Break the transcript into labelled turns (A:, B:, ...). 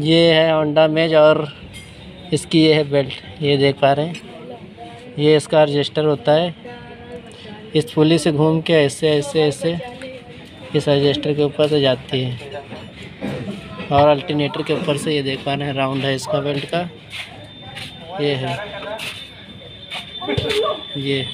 A: ये है होंडा मेज और इसकी ये है बेल्ट, ये देख पा रहे हैं। ये इसका रजिस्टर होता है। इस पुली से घूम के ऐसे ऐसे ऐसे इस रजिस्टर के ऊपर से जाती है। और अल्टरनेटर के ऊपर से ये देख पा रहे हैं राउंड है इसका बेल्ट का। ये है। ये।